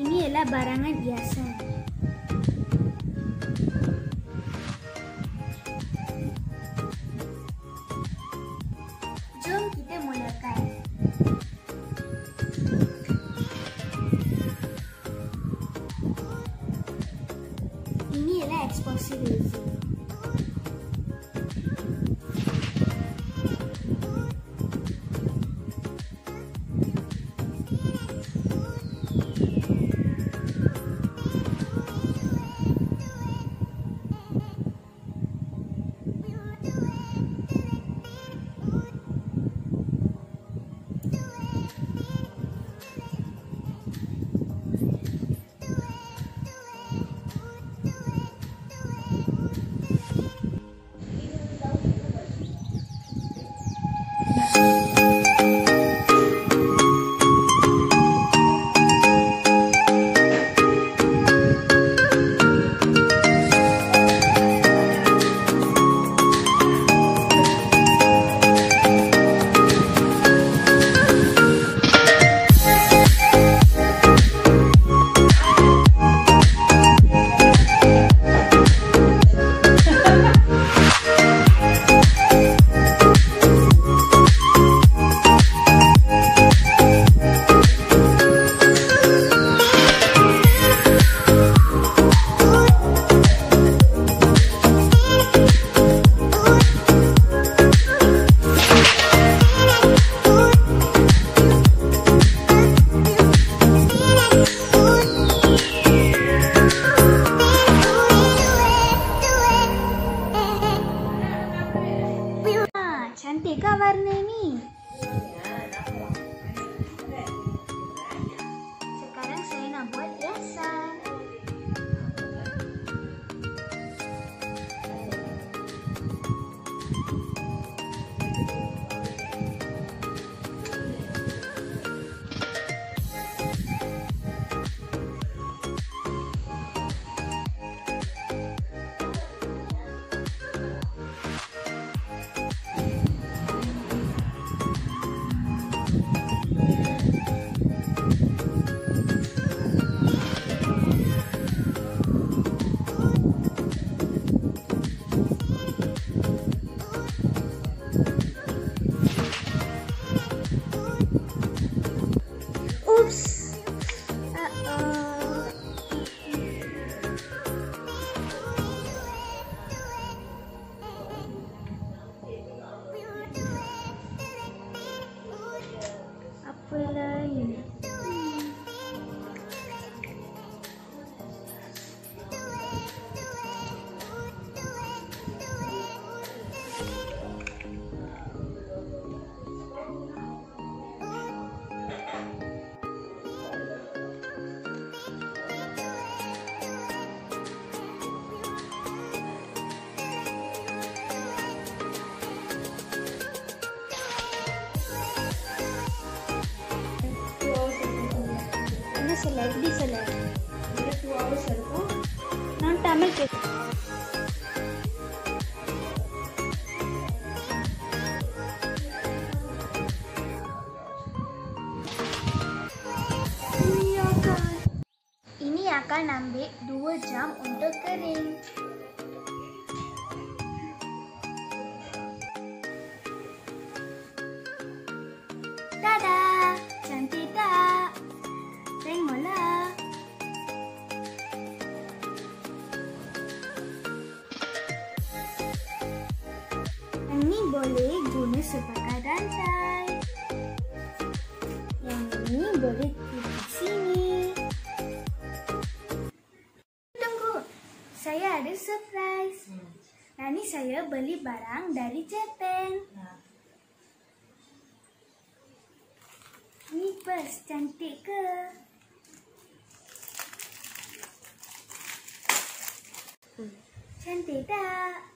Ini ialah barangan hiasan. Jom kita mulakan. Ini ialah eksposi Cantik ಡಿಸಲ್ಲ ಎಫ್ ಡಿಸಲ್ಲ ಅಂದರೆ ಟೂ ಅವರ್ಸ್ ಹಿಡ್ದು ನಾನು ಟಮಲ್ ಕೇಕ್ इन्हीं आका नाम भी दुओ जाम उन्टो करें boleh guna sebagai rantai. Yang ini boleh di sini. Tunggu, saya ada surprise. Nah, ni saya beli barang dari Japan. Ni pers cantik ke? Cantik tak?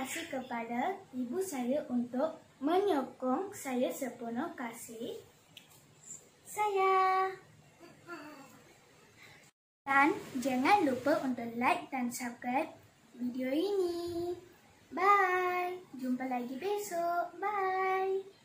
Kasih kepada ibu saya untuk menyokong saya sepenuh kasih saya. Dan jangan lupa untuk like dan subscribe video ini. Bye. Jumpa lagi besok. Bye.